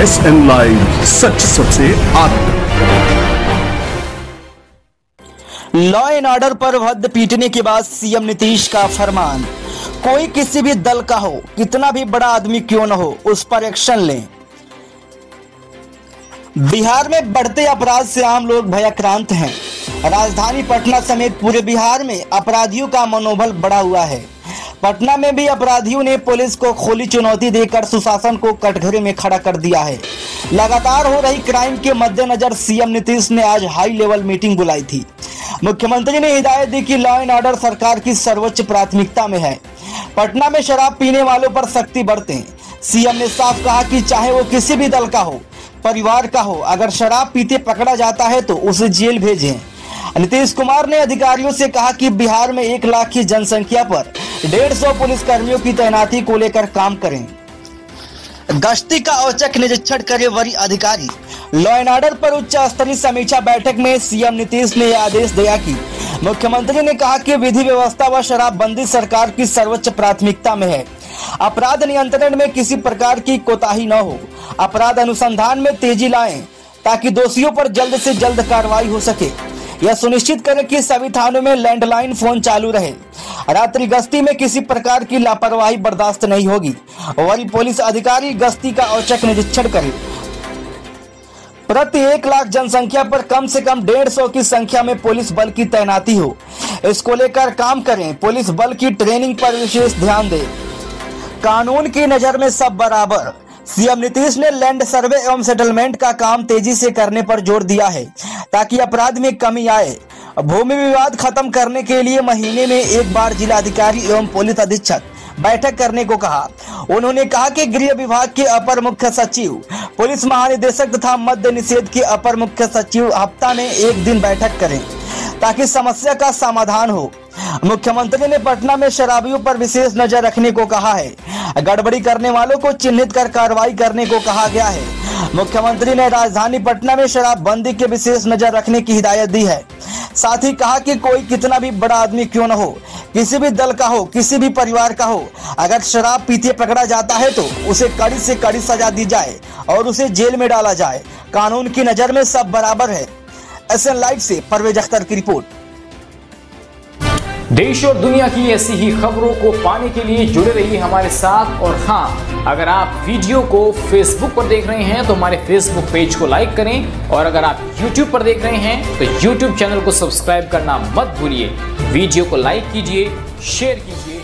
S N live सच सबसे आगे law and order पर भद्द पीटने के बाद सीएम नीतीश का फरमान। कोई किसी भी दल का हो, कितना भी बड़ा आदमी क्यों न हो, उस पर एक्शन लें। बिहार में बढ़ते अपराध से आम लोग भयाक्रांत हैं। राजधानी पटना समेत पूरे बिहार में अपराधियों का मनोबल बढ़ा हुआ है। पटना में भी अपराधियों ने पुलिस को खोली चुनौती देकर सुशासन को कटघरे में खड़ा कर दिया है। लगातार हो रही क्राइम के मद्देनजर सीएम नीतीश ने आज हाई लेवल मीटिंग बुलाई थी। मुख्यमंत्री ने हिदायत दी कि लॉ एंड ऑर्डर सरकार की सर्वोच्च प्राथमिकता में है। पटना में शराब पीने वालों पर सख्ती बरतें। सीएम ने साफ़ कहा कि चाहे वो किसी भी दल का हो, परिवार का हो, अगर शराब पीते पकड़ा जाता है तो उसे जेल भेजें। नीतीश कुमार ने अधिकारियों से कहा कि बिहार में एक लाख की जनसंख्या पर डेढ़ सौ पुलिस कर्मियों की तैनाती को लेकर काम करें। गश्ती का औचक निरीक्षण करे वरीय अधिकारी। लॉ एंड ऑर्डर पर उच्च स्तरीय समीक्षा बैठक में सीएम नीतीश ने यह आदेश दिया कि मुख्यमंत्री ने कहा कि विधि व्यवस्था व शराबबंदी सरकार की सर्वोच्च प्राथमिकता में है। अपराध नियंत्रण में किसी प्रकार की कोताही न हो। अपराध अनुसंधान में तेज़ी लाएँ ताकि दोषियों पर जल्द से जल्द कार्रवाई हो सके। यह सुनिश्चित करें कि सभी थानों में लैंडलाइन फ़ोन चालू रहे। रात्रि गश्ती में किसी प्रकार की लापरवाही बर्दाश्त नहीं होगी। वरीय पुलिस अधिकारी गश्ती का औचक निरीक्षण करें। प्रति एक लाख जनसंख्या पर कम से कम डेढ़ सौ की संख्या में पुलिस बल की तैनाती हो। इसको लेकर काम करें। पुलिस बल की ट्रेनिंग पर विशेष ध्यान दें। कानून की नज़र में सब बराबर। सीएम नीतीश ने लैंड सर्वे एवं सेटलमेंट का काम तेज़ी से करने पर ज़ोर दिया है, ताकि अपराध में कमी आए। भूमि विवाद खत्म करने के लिए महीने में एक बार जिलाधिकारी एवं पुलिस अधीक्षक बैठक करने को कहा। उन्होंने कहा कि गृह विभाग के अपर मुख्य सचिव, पुलिस महानिदेशक तथा मद्य निषेध के अपर मुख्य सचिव हफ़्ता में एक दिन बैठक करें। ताकि समस्या का समाधान हो। मुख्यमंत्री ने पटना में शराबियों पर विशेष नज़र रखने को कहा है। गड़बड़ी करने वालों को चिन्हित कर कार्रवाई करने को कहा गया है। मुख्यमंत्री ने राजधानी पटना में शराबबंदी के विशेष नज़र रखने की हिदायत दी है। साथ ही कहा कि कोई कितना भी बड़ा आदमी क्यों न हो, किसी भी दल का हो, किसी भी परिवार का हो, अगर शराब पीते पकड़ा जाता है तो उसे कड़ी से कड़ी सजा दी जाए और उसे जेल में डाला जाए। कानून की नज़र में सब बराबर है। एस लाइव से परवेज अख्तर की रिपोर्ट। देश और दुनिया की ऐसी ही खबरों को पाने के लिए जुड़े रहिए हमारे साथ। और हाँ अगर आप वीडियो को फेसबुक पर देख रहे हैं तो हमारे फेसबुक पेज को लाइक करें। और अगर आप यूट्यूब पर देख रहे हैं तो यूट्यूब चैनल को सब्सक्राइब करना मत भूलिए। वीडियो को लाइक कीजिए शेयर कीजिए।